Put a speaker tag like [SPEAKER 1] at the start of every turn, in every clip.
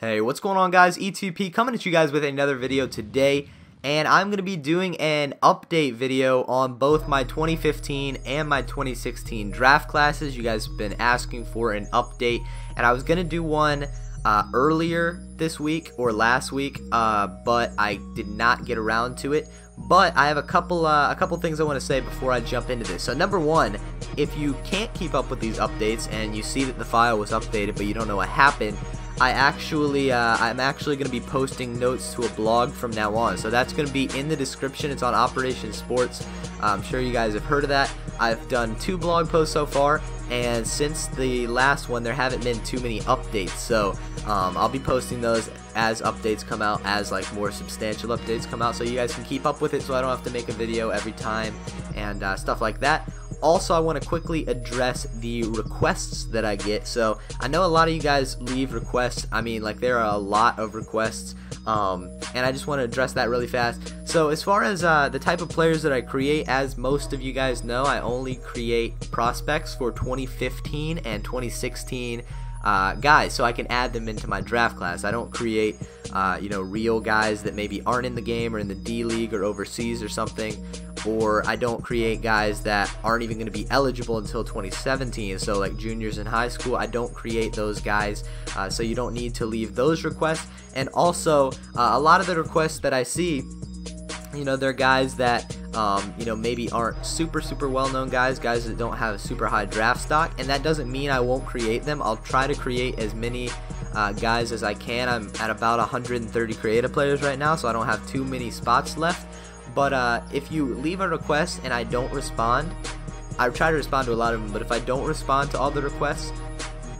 [SPEAKER 1] Hey, what's going on guys? E2P coming at you guys with another video today and I'm going to be doing an update video on both my 2015 and my 2016 draft classes. You guys have been asking for an update and I was going to do one uh, earlier this week or last week, uh, but I did not get around to it. But I have a couple uh, a couple things I want to say before I jump into this. So number one, if you can't keep up with these updates and you see that the file was updated but you don't know what happened, I actually, uh, I'm actually going to be posting notes to a blog from now on. So that's going to be in the description. It's on Operation Sports. I'm sure you guys have heard of that. I've done two blog posts so far, and since the last one, there haven't been too many updates. So um, I'll be posting those as updates come out, as like more substantial updates come out, so you guys can keep up with it. So I don't have to make a video every time and uh, stuff like that. Also, I want to quickly address the requests that I get. So, I know a lot of you guys leave requests. I mean, like, there are a lot of requests. Um, and I just want to address that really fast. So, as far as uh, the type of players that I create, as most of you guys know, I only create prospects for 2015 and 2016 uh, guys so I can add them into my draft class. I don't create, uh, you know, real guys that maybe aren't in the game or in the D League or overseas or something, or I don't create guys that aren't even going to be eligible until 2017. So like juniors in high school, I don't create those guys. Uh, so you don't need to leave those requests. And also, uh, a lot of the requests that I see, you know, they're guys that um, you know, maybe aren't super, super well known guys, guys that don't have a super high draft stock, and that doesn't mean I won't create them. I'll try to create as many uh, guys as I can. I'm at about 130 creative players right now, so I don't have too many spots left. But uh, if you leave a request and I don't respond, I try to respond to a lot of them, but if I don't respond to all the requests,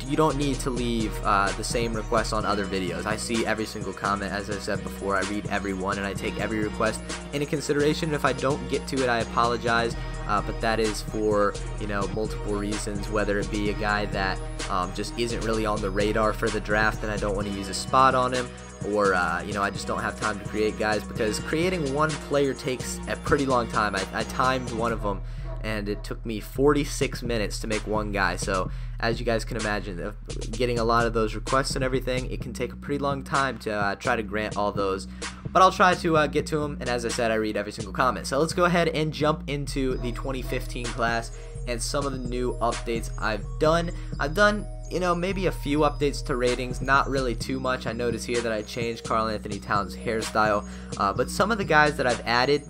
[SPEAKER 1] you don't need to leave uh, the same request on other videos. I see every single comment, as I said before. I read every one and I take every request into consideration. If I don't get to it, I apologize. Uh, but that is for you know multiple reasons, whether it be a guy that um, just isn't really on the radar for the draft and I don't want to use a spot on him, or uh, you know I just don't have time to create guys because creating one player takes a pretty long time. I, I timed one of them and it took me 46 minutes to make one guy. So as you guys can imagine, getting a lot of those requests and everything, it can take a pretty long time to uh, try to grant all those. But I'll try to uh, get to them, and as I said, I read every single comment. So let's go ahead and jump into the 2015 class and some of the new updates I've done. I've done you know, maybe a few updates to ratings, not really too much. I notice here that I changed Karl-Anthony Towns' hairstyle, uh, but some of the guys that I've added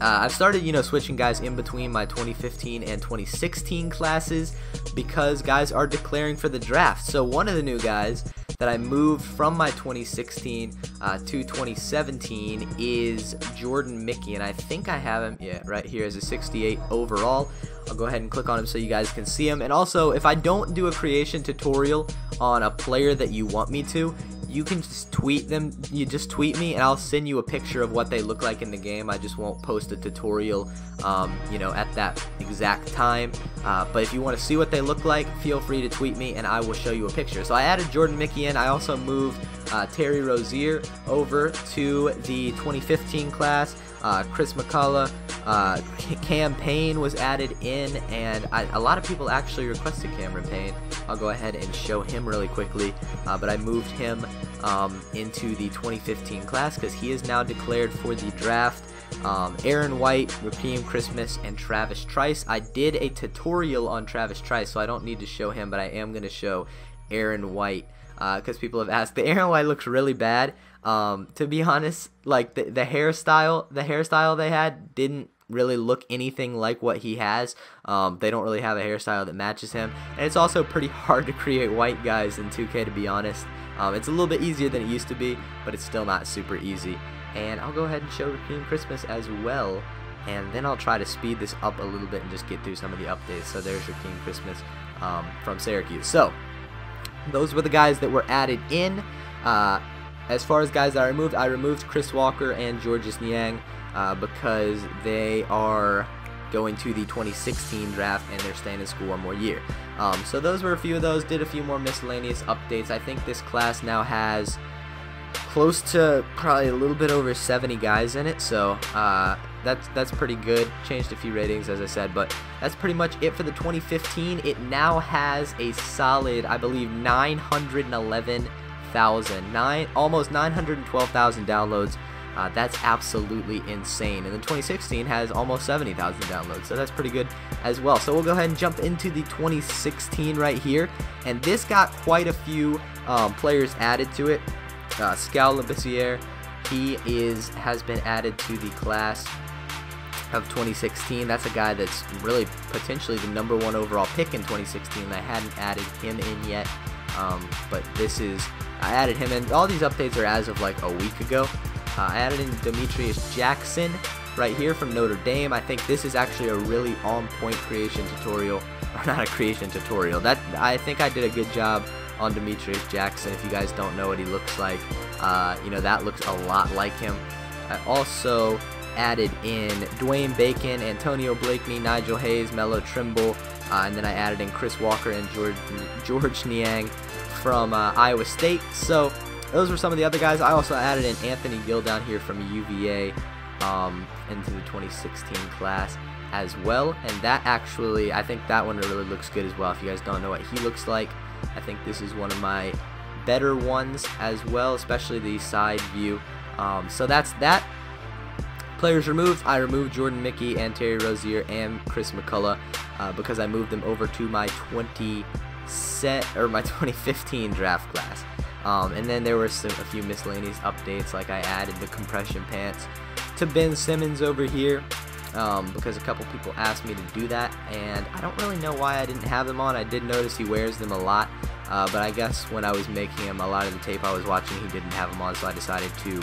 [SPEAKER 1] uh, I've started, you know, switching guys in between my 2015 and 2016 classes because guys are declaring for the draft. So one of the new guys that I moved from my 2016 uh, to 2017 is Jordan Mickey, and I think I have him, yeah, right here as a 68 overall. I'll go ahead and click on him so you guys can see him. And also, if I don't do a creation tutorial on a player that you want me to, you can just tweet them. You just tweet me, and I'll send you a picture of what they look like in the game. I just won't post a tutorial, um, you know, at that exact time. Uh, but if you want to see what they look like, feel free to tweet me, and I will show you a picture. So I added Jordan Mickey in. I also moved uh, Terry Rozier over to the 2015 class. Uh, Chris McCullough, uh, Cam Payne was added in, and I, a lot of people actually requested Cameron Payne. I'll go ahead and show him really quickly, uh, but I moved him um, into the 2015 class because he is now declared for the draft. Um, Aaron White, Rakeem Christmas, and Travis Trice. I did a tutorial on Travis Trice, so I don't need to show him, but I am going to show Aaron White because uh, people have asked. The Aaron White looks really bad. Um, to be honest, like the, the hairstyle, the hairstyle they had didn't really look anything like what he has. Um, they don't really have a hairstyle that matches him, and it's also pretty hard to create white guys in 2K to be honest. Um, it's a little bit easier than it used to be, but it's still not super easy. And I'll go ahead and show Rakeem Christmas as well, and then I'll try to speed this up a little bit and just get through some of the updates. So there's Rakeem Christmas um, from Syracuse. So those were the guys that were added in. Uh, as far as guys that I removed, I removed Chris Walker and Georges Niang uh, because they are going to the 2016 draft and they're staying in school one more year. Um, so those were a few of those. Did a few more miscellaneous updates. I think this class now has close to probably a little bit over 70 guys in it. So uh, that's that's pretty good. Changed a few ratings as I said, but that's pretty much it for the 2015. It now has a solid, I believe, 911,000, nine almost 912,000 downloads. Uh, that's absolutely insane. And then 2016 has almost 70,000 downloads, so that's pretty good as well. So we'll go ahead and jump into the 2016 right here. And this got quite a few um, players added to it. Uh, Skal Labissiere, he is has been added to the class of 2016. That's a guy that's really potentially the number one overall pick in 2016. I hadn't added him in yet, um, but this is I added him in. All these updates are as of like a week ago. Uh, I added in Demetrius Jackson right here from Notre Dame. I think this is actually a really on-point creation tutorial, or not a creation tutorial. That I think I did a good job on Demetrius Jackson. If you guys don't know what he looks like, uh, you know that looks a lot like him. I also added in Dwayne Bacon, Antonio Blakeney, Nigel Hayes, Melo Trimble, uh, and then I added in Chris Walker and George Georges Niang from uh, Iowa State. So those were some of the other guys. I also added in Anthony Gill down here from UVA um, into the 2016 class as well. And that actually, I think that one really looks good as well. If you guys don't know what he looks like, I think this is one of my better ones as well, especially the side view. Um, so that's that. Players removed. I removed Jordan Mickey and Terry Rozier and Chris McCullough uh, because I moved them over to my 20 set or my 2015 draft class. Um, and then there were some, a few miscellaneous updates, like I added the compression pants to Ben Simmons over here um, because a couple people asked me to do that, and I don't really know why I didn't have them on. I did notice he wears them a lot, uh, but I guess when I was making him, a lot of the tape I was watching, he didn't have them on, so I decided to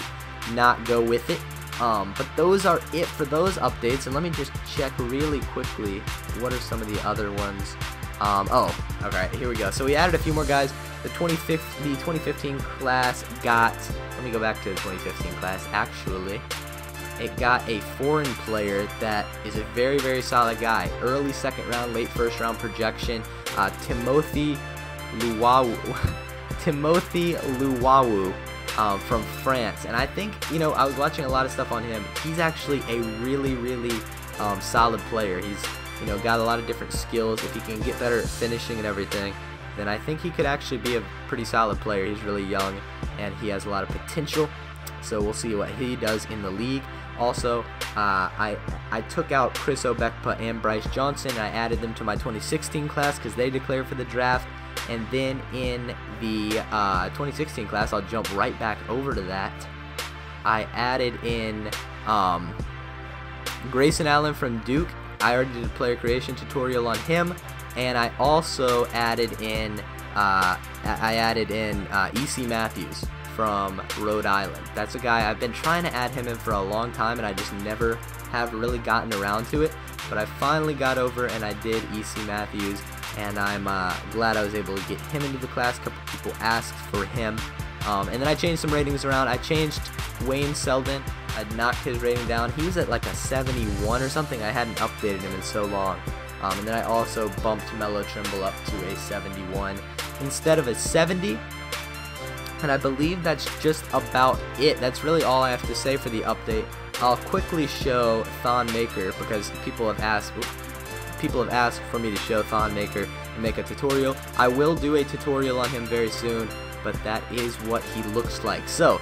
[SPEAKER 1] not go with it. Um, but those are it for those updates, and let me just check really quickly what are some of the other ones um, oh, okay, here we go. So we added a few more guys. The 2015, the 2015 class got, let me go back to the 2015 class, actually. It got a foreign player that is a very, very solid guy. Early second round, late first round projection. Uh, Timothy Luwawu. Timothy Luwawu um, from France. And I think, you know, I was watching a lot of stuff on him. He's actually a really, really um, solid player. He's you know, got a lot of different skills. If he can get better at finishing and everything, then I think he could actually be a pretty solid player. He's really young and he has a lot of potential. So we'll see what he does in the league. Also, uh, I I took out Chris Obekpa and Brice Johnson. And I added them to my 2016 class because they declared for the draft. And then in the uh, 2016 class, I'll jump right back over to that. I added in um, Grayson Allen from Duke I already did a player creation tutorial on him, and I also added in uh, I added in uh, EC Matthews from Rhode Island. That's a guy I've been trying to add him in for a long time, and I just never have really gotten around to it. But I finally got over, and I did EC Matthews, and I'm uh, glad I was able to get him into the class. A couple people asked for him, um, and then I changed some ratings around. I changed Wayne Selden I knocked his rating down. He was at like a 71 or something. I hadn't updated him in so long. Um, and then I also bumped Melo Trimble up to a 71 instead of a 70. And I believe that's just about it. That's really all I have to say for the update. I'll quickly show Thon Maker because people have asked people have asked for me to show Thon Maker and make a tutorial. I will do a tutorial on him very soon, but that is what he looks like. So,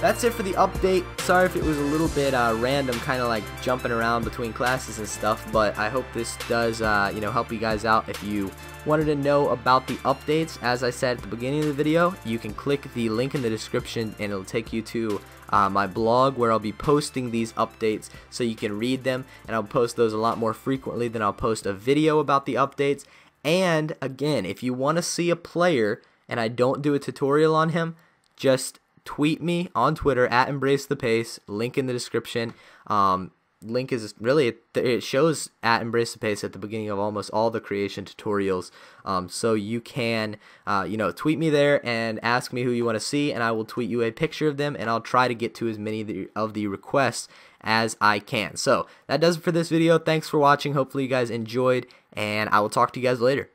[SPEAKER 1] that's it for the update. Sorry if it was a little bit uh, random, kind of like jumping around between classes and stuff, but I hope this does, uh, you know, help you guys out. If you wanted to know about the updates, as I said at the beginning of the video, you can click the link in the description and it'll take you to uh, my blog where I'll be posting these updates so you can read them, and I'll post those a lot more frequently than I'll post a video about the updates. And again, if you want to see a player and I don't do a tutorial on him, just tweet me on Twitter at Embrace the Pace. Link in the description. Um, link is really it shows at Embrace the Pace at the beginning of almost all the creation tutorials. Um, so you can uh, you know tweet me there and ask me who you want to see, and I will tweet you a picture of them, and I'll try to get to as many of the requests as I can. So that does it for this video. Thanks for watching. Hopefully you guys enjoyed, and I will talk to you guys later.